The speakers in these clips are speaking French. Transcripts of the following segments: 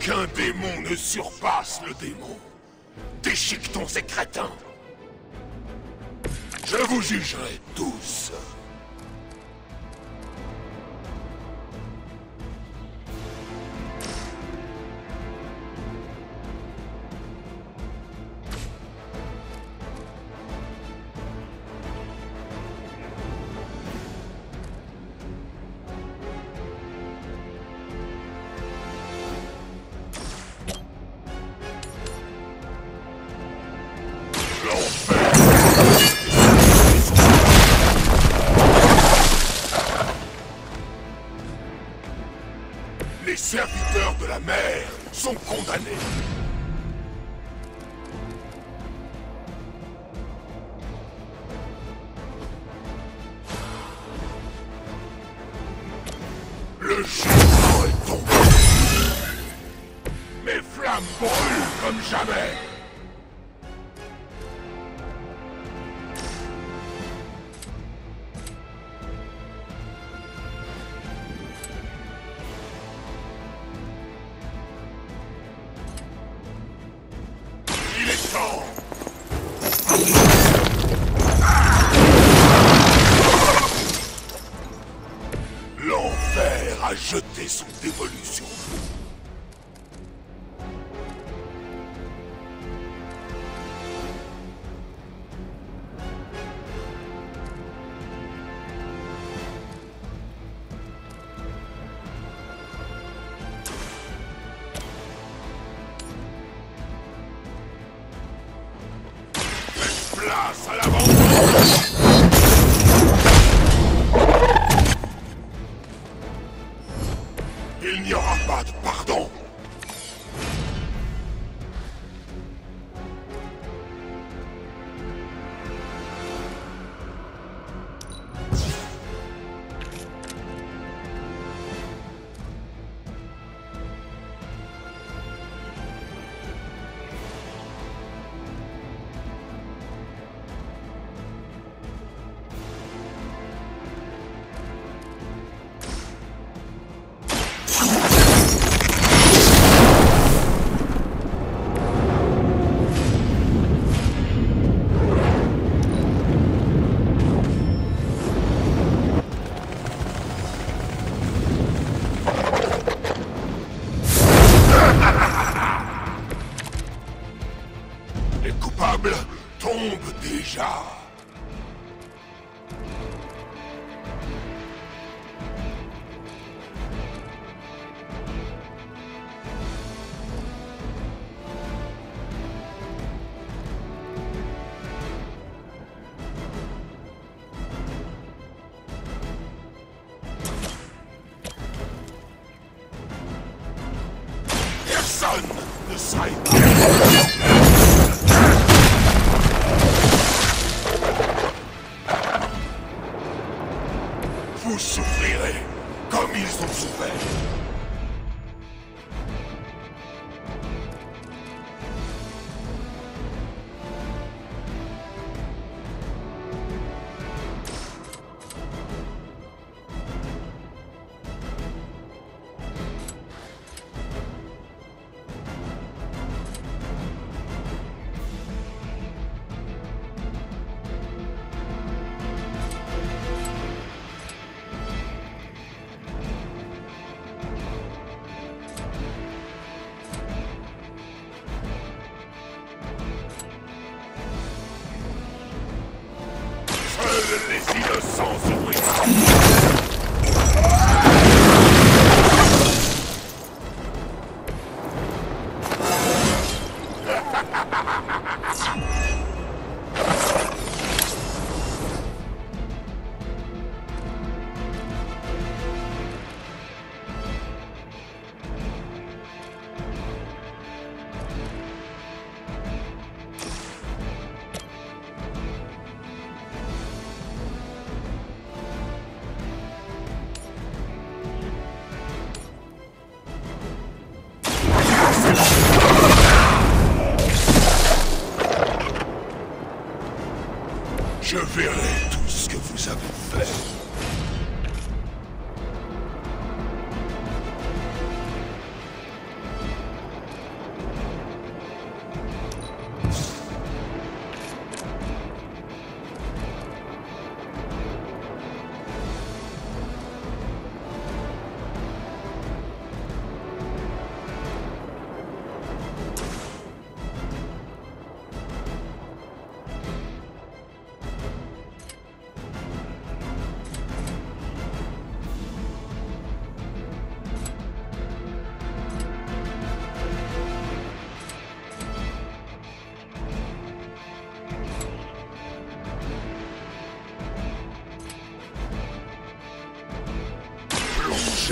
Aucun démon ne surpasse le démon. Déchiquetons ces crétins. Je vous jugerai tous. Le jugement est tombé. Mes flammes brûlent comme jamais. Les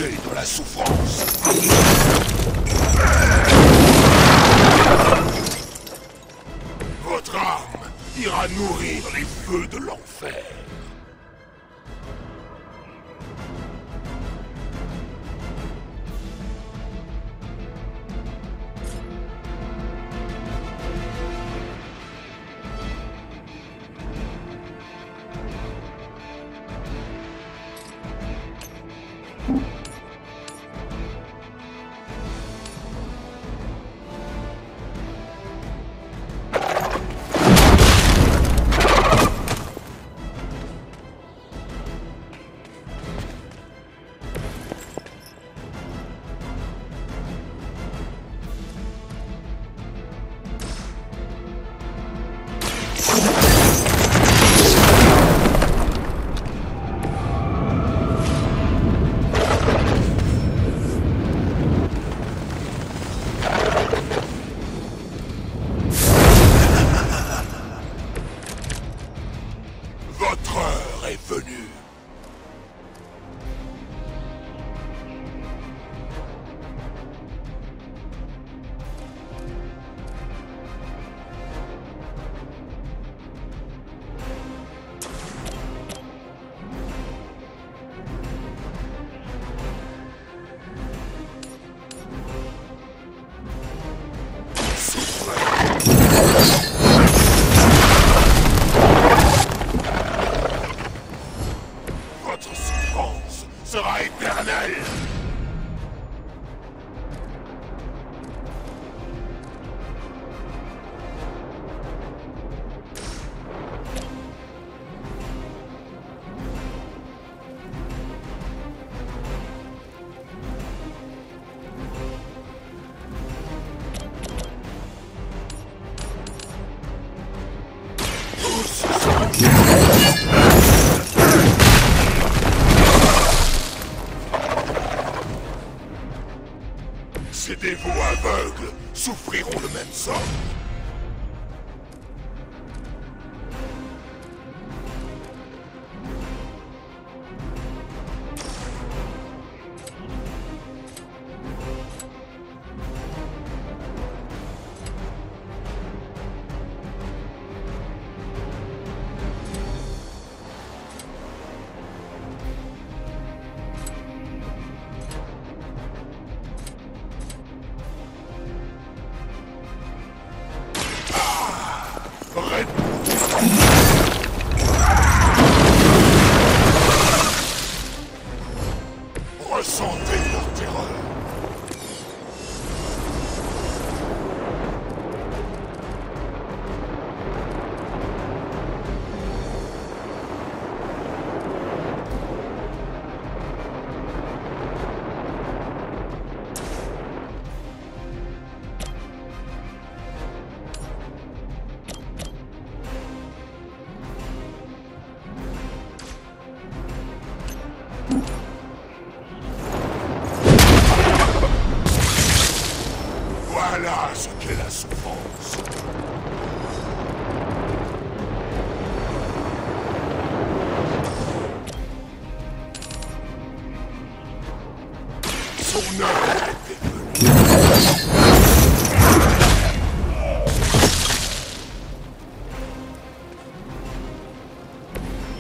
de la souffrance. Ces dévots aveugles souffriront le même sort.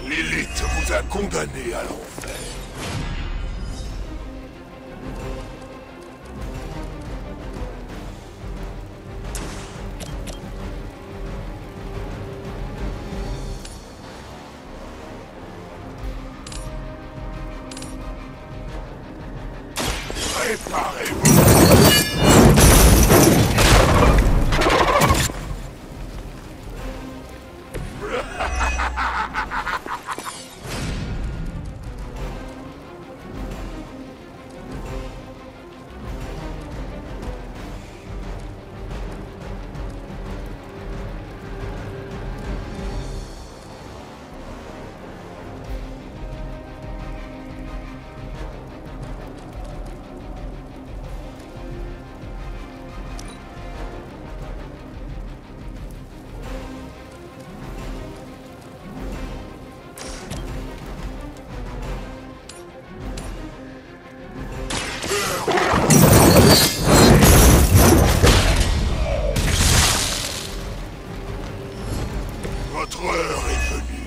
L'élite vous a condamné à l'enfer. Notre heure est venue.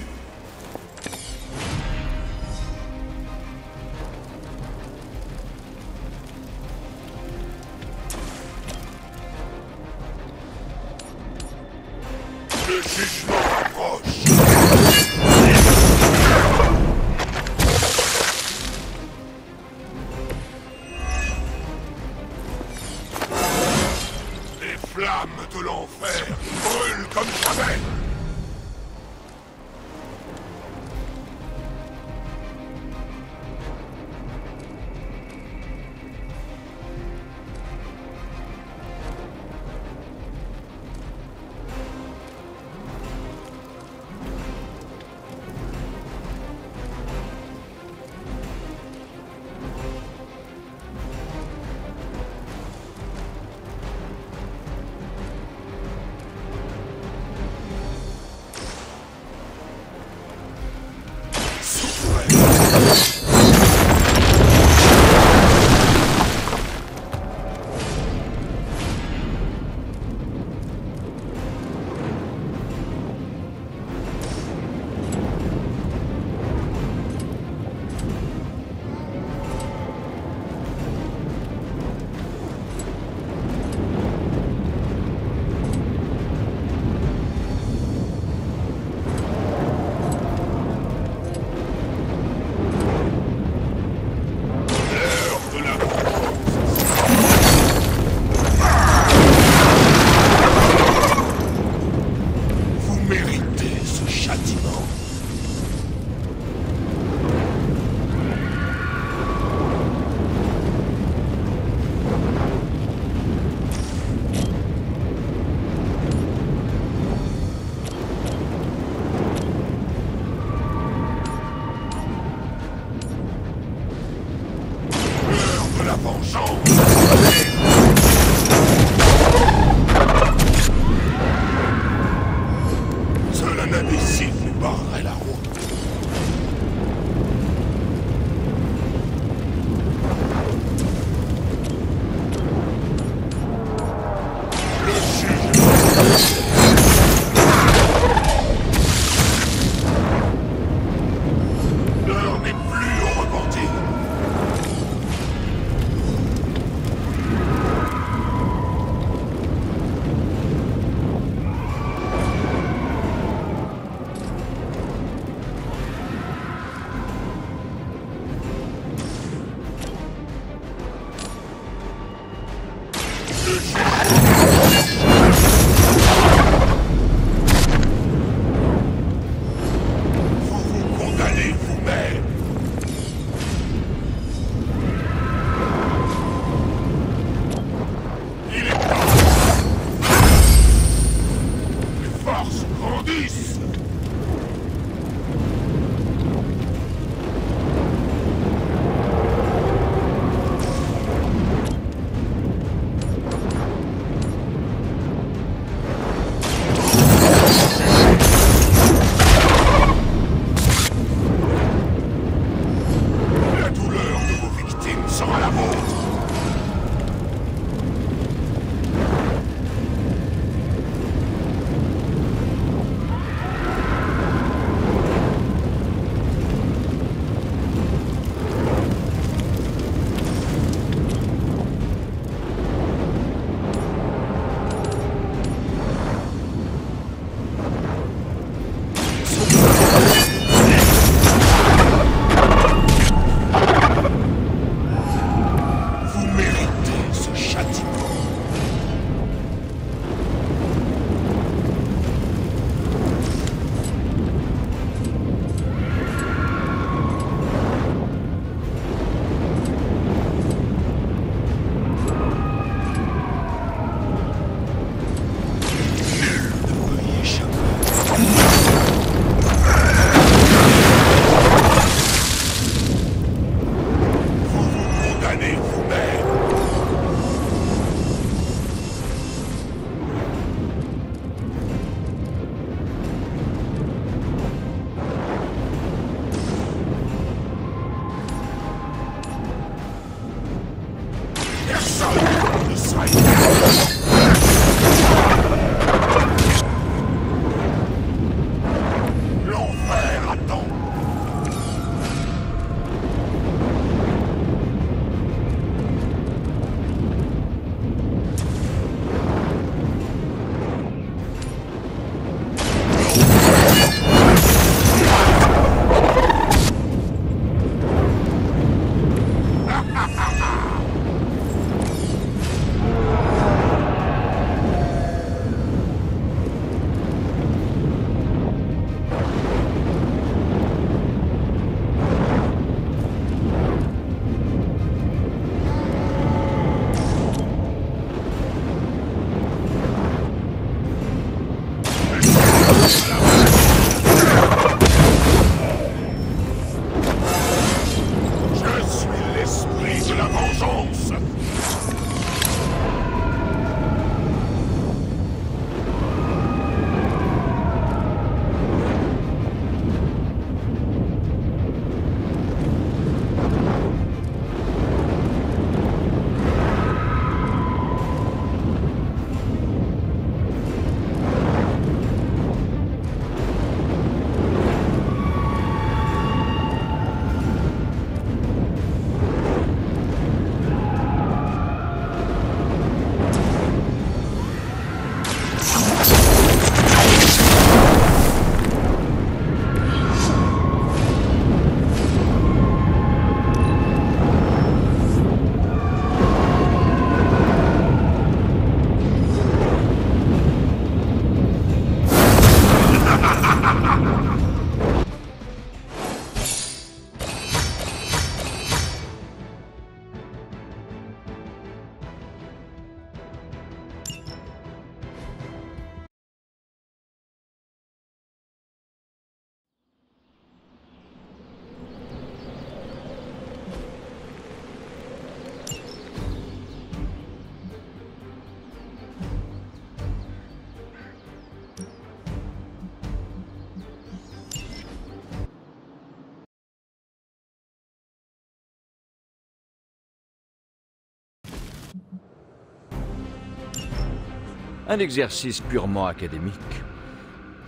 Un exercice purement académique.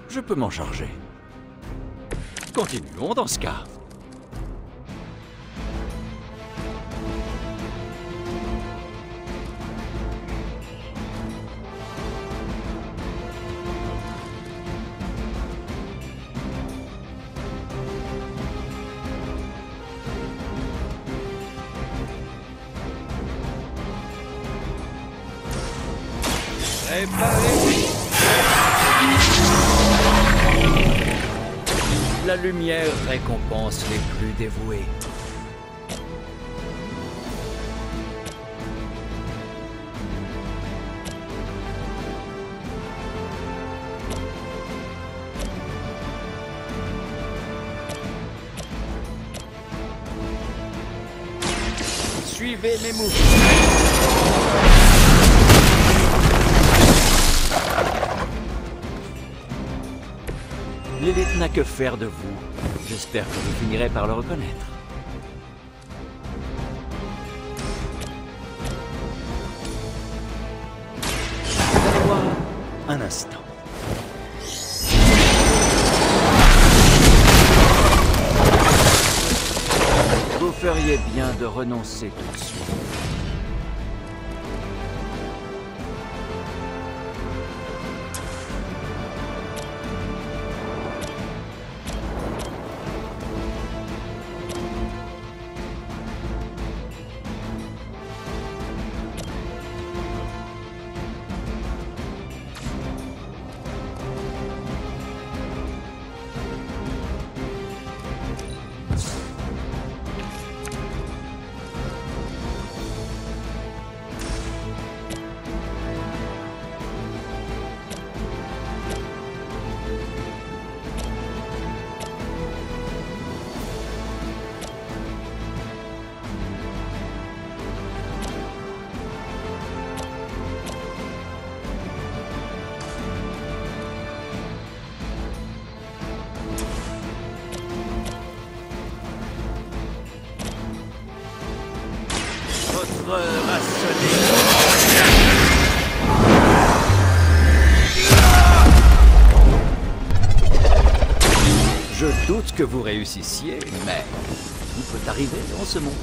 Je peux m'en charger. Continuons dans ce cas. Récompense les plus dévoués. Suivez mes mouvements. L'élite n'a que faire de vous. J'espère que vous finirez par le reconnaître. Un instant. Vous feriez bien de renoncer tout de suite. Doute que vous réussissiez, mais tout peut arriver dans ce monde.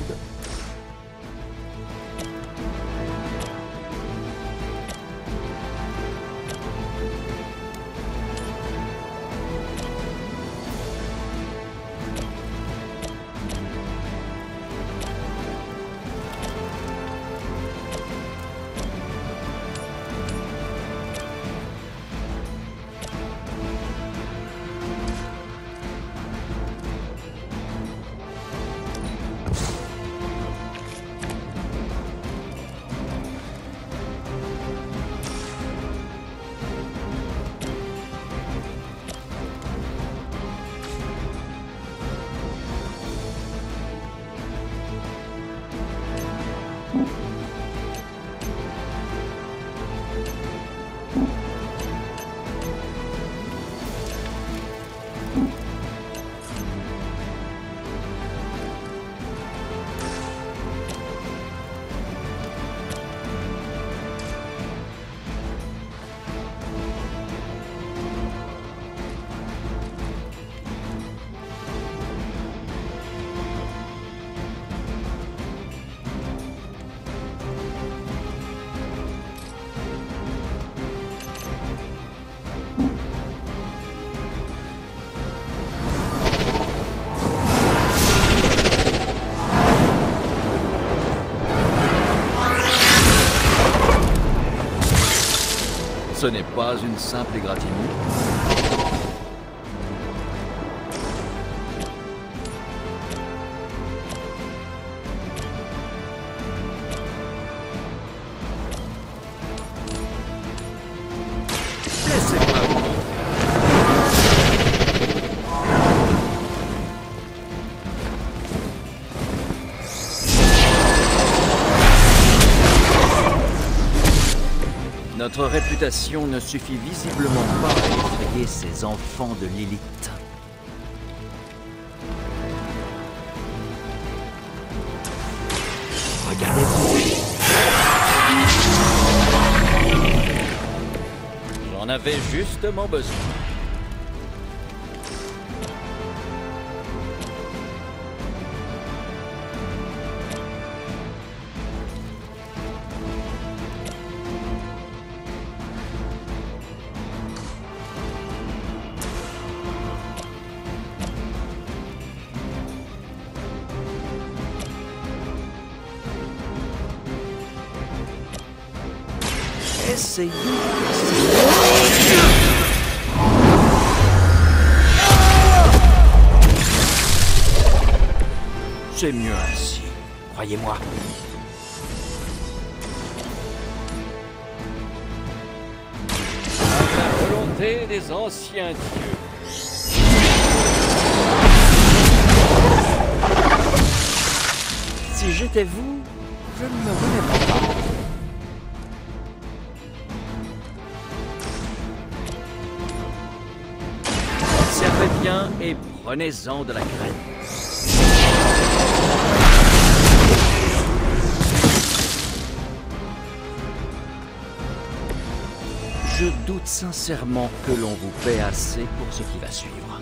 N'est pas une simple égratignure. Notre réputation ne suffit visiblement pas à effrayer ces enfants de l'élite. Regardez-vous. J'en avais justement besoin. C'est mieux ainsi, croyez-moi. La volonté des anciens dieux. Si j'étais vous, je ne me relèverais pas. Prenez-en de la graine. Je doute sincèrement que l'on vous paie assez pour ce qui va suivre.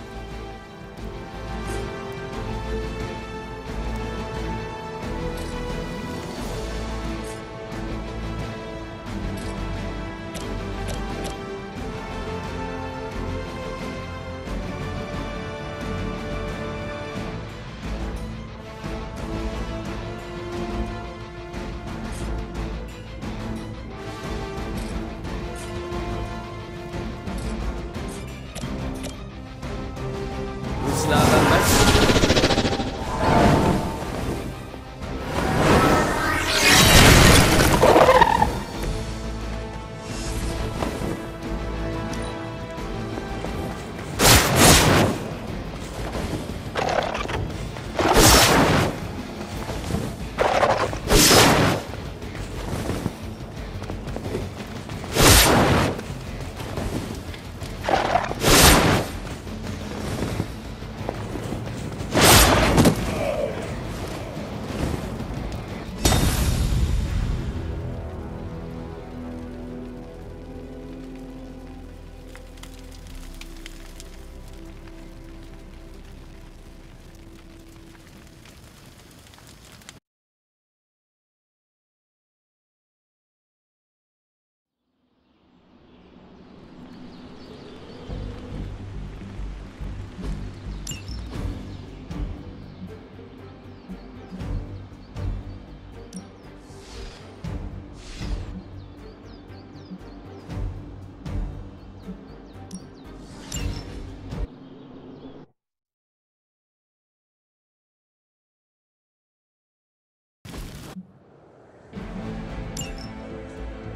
Où cela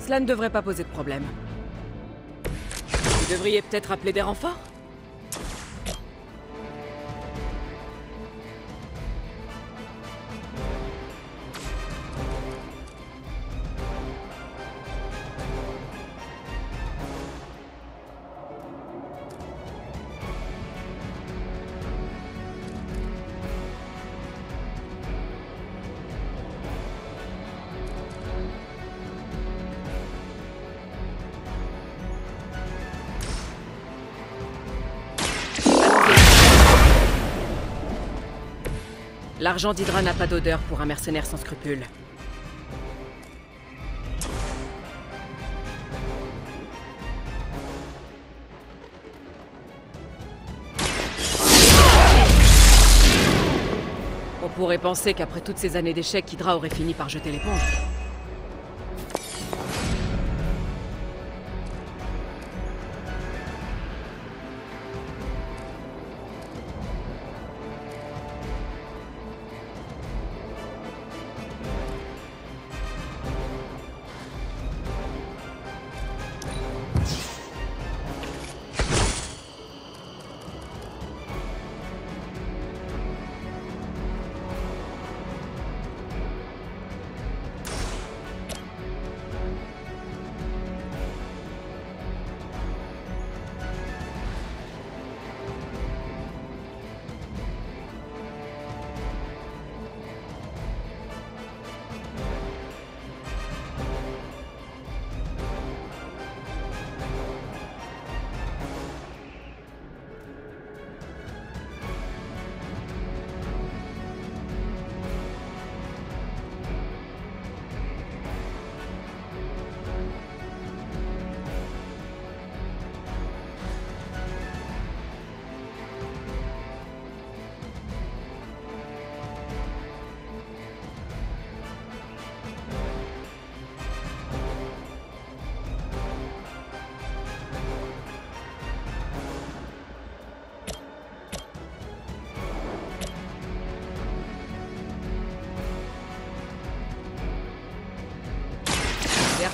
Cela ne devrait pas poser de problème. Vous devriez peut-être appeler des renforts L'argent d'Hydra n'a pas d'odeur pour un mercenaire sans scrupules. On pourrait penser qu'après toutes ces années d'échecs, Hydra aurait fini par jeter l'éponge.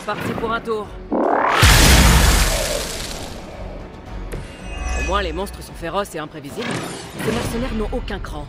Reparti pour un tour. Au moins, les monstres sont féroces et imprévisibles. Ces mercenaires n'ont aucun cran.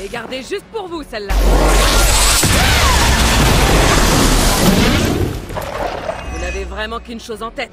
Les garder juste pour vous, celle-là. Vous n'avez vraiment qu'une chose en tête.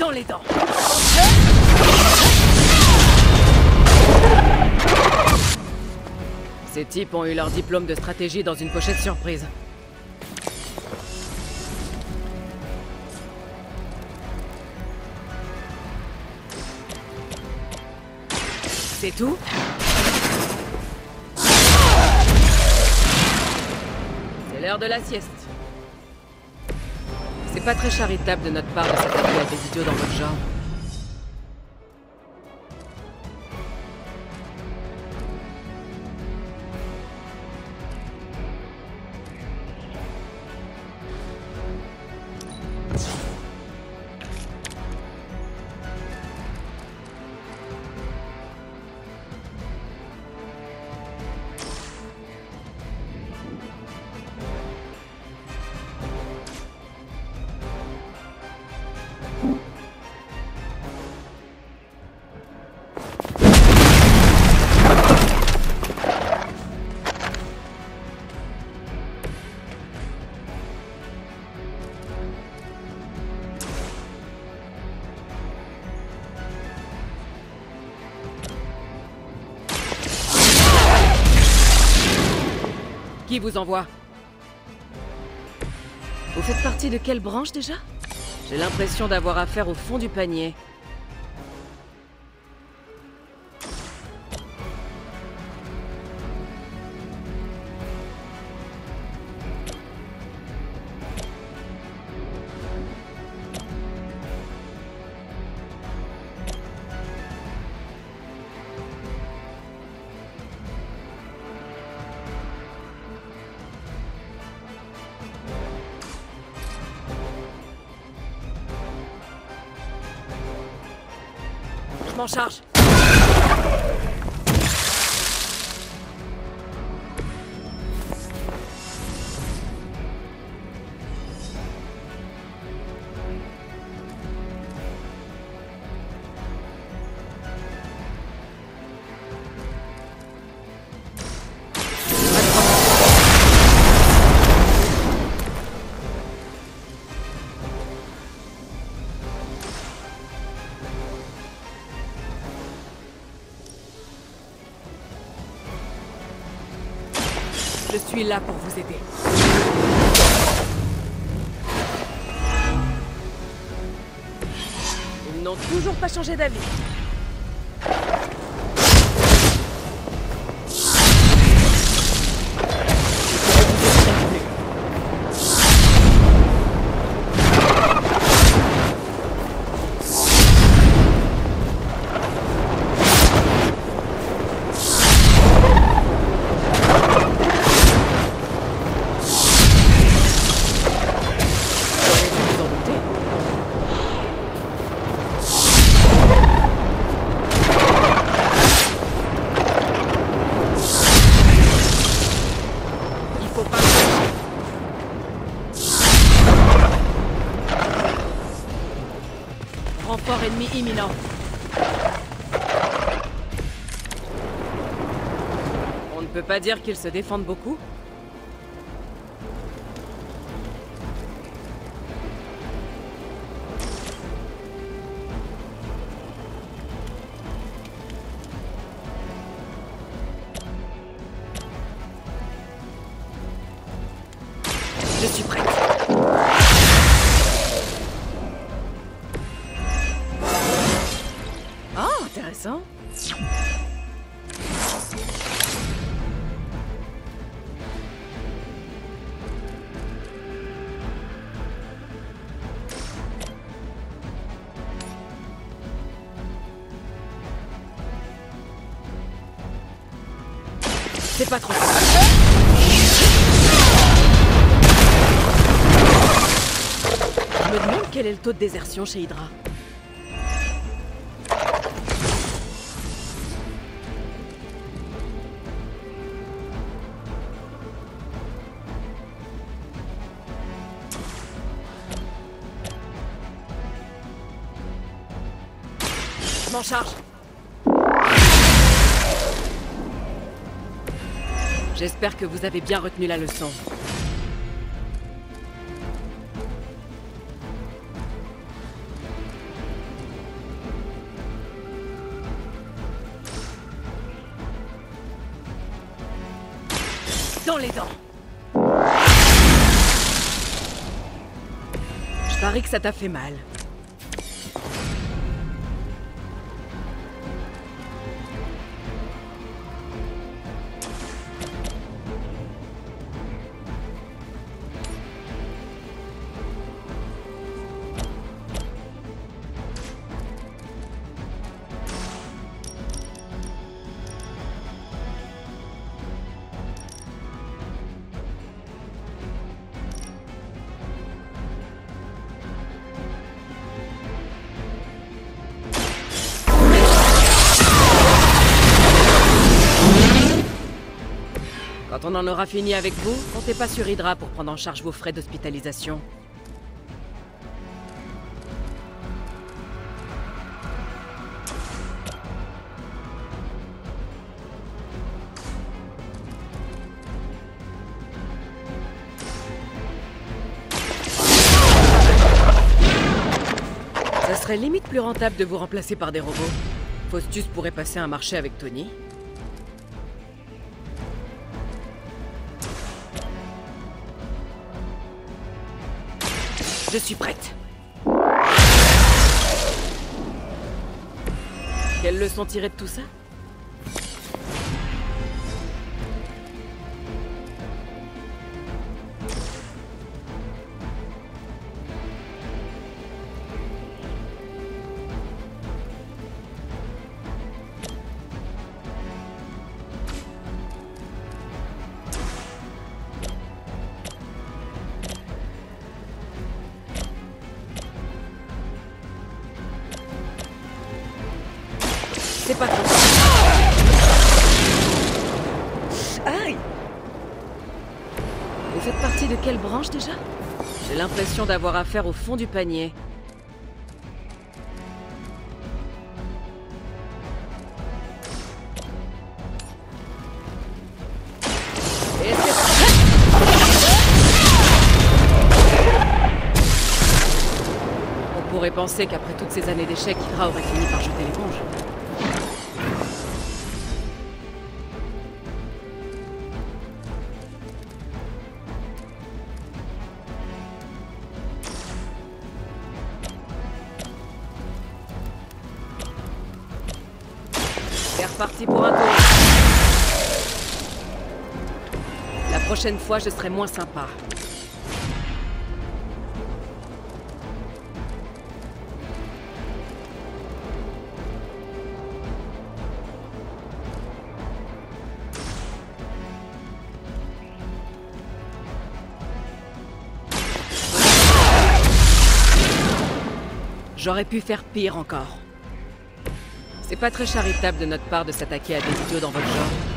Dans les dents. Ces types ont eu leur diplôme de stratégie dans une pochette surprise. C'est tout? C'est l'heure de la sieste. C'est pas très charitable de notre part de s'attaquer à des idiots dans votre genre. Qui vous envoie Vous faites partie de quelle branche déjà? J'ai l'impression d'avoir affaire au fond du panier. Je m'en charge. Suis là pour vous aider. Ils n'ont toujours pas changé d'avis. On ne peut pas dire qu'ils se défendent beaucoup pas. Je me demande quel est le taux de désertion chez Hydra. J'espère que vous avez bien retenu la leçon. Dans les dents. Je parie que ça t'a fait mal. Quand on en aura fini avec vous, comptez pas sur Hydra pour prendre en charge vos frais d'hospitalisation. Ça serait limite plus rentable de vous remplacer par des robots. Faustus pourrait passer un marché avec Tony. Je suis prête. Quelle leçon tirer de tout ça? Pas trop. Aïe Vous faites partie de quelle branche déjà? J'ai l'impression d'avoir affaire au fond du panier. On pourrait penser qu'après toutes ces années d'échecs, Hydra aurait fini par jeter l'éponge. Prochaine fois, je serai moins sympa. J'aurais pu faire pire encore. C'est pas très charitable de notre part de s'attaquer à des idiots dans votre genre.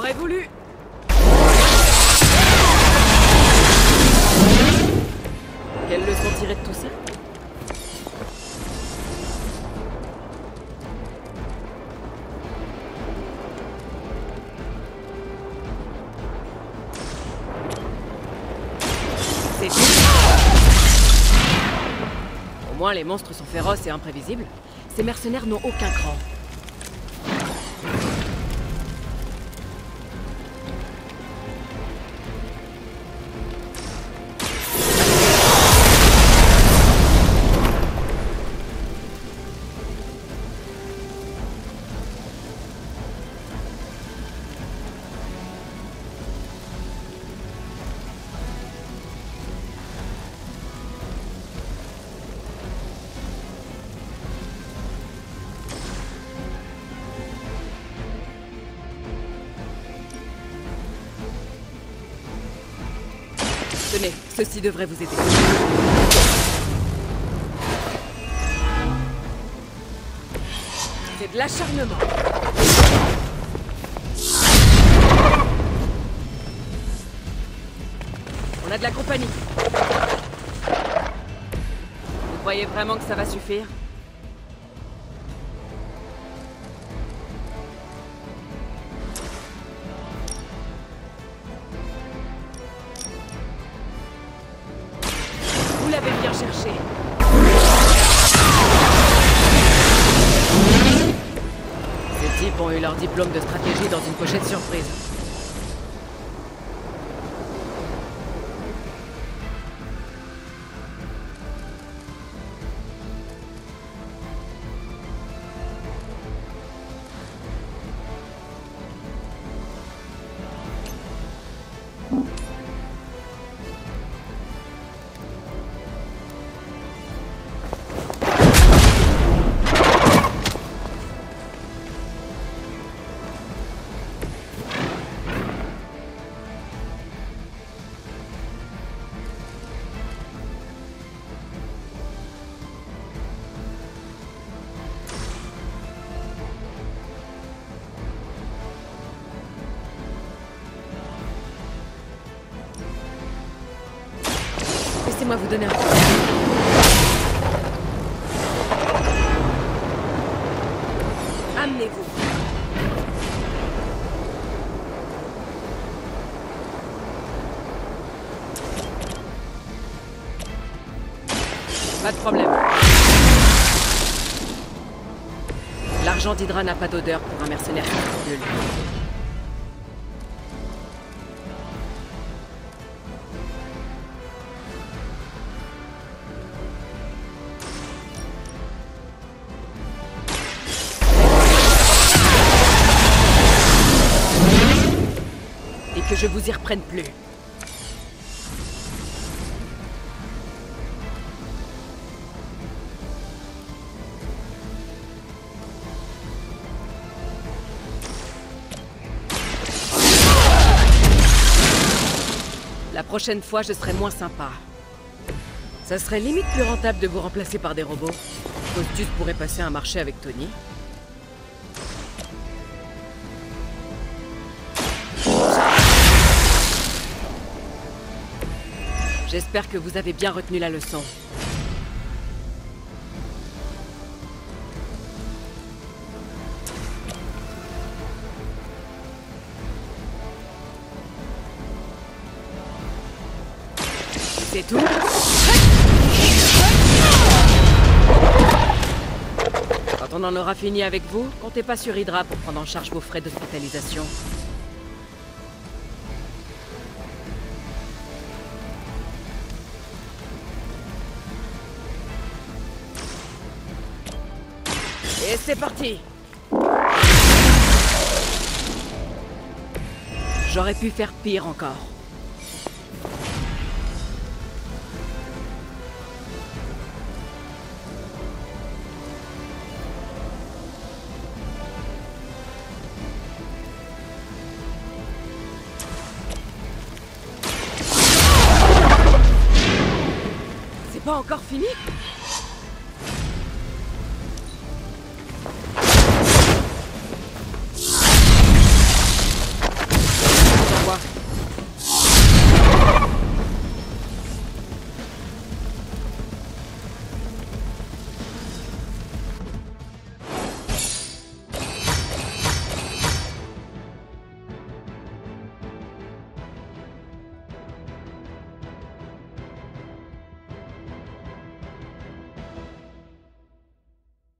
L'aurez voulu Quelle leçon tirer de tout ça? C'est tout Au moins, les monstres sont féroces et imprévisibles. Ces mercenaires n'ont aucun cran. Ceci devrait vous aider. C'est de l'acharnement. On a de la compagnie. Vous croyez vraiment que ça va suffire? Ont eu leur diplôme de Laissez-moi vous donner un coup. Amenez-vous. Pas de problème. L'argent d'Hydra n'a pas d'odeur pour un mercenaire qui vous y reprenne plus. La prochaine fois, je serai moins sympa. Ça serait limite plus rentable de vous remplacer par des robots. Costus pourrait passer un marché avec Tony. J'espère que vous avez bien retenu la leçon. C'est tout Quand on en aura fini avec vous, comptez pas sur Hydra pour prendre en charge vos frais d'hospitalisation. C'est parti J'aurais pu faire pire encore. C'est pas encore fini?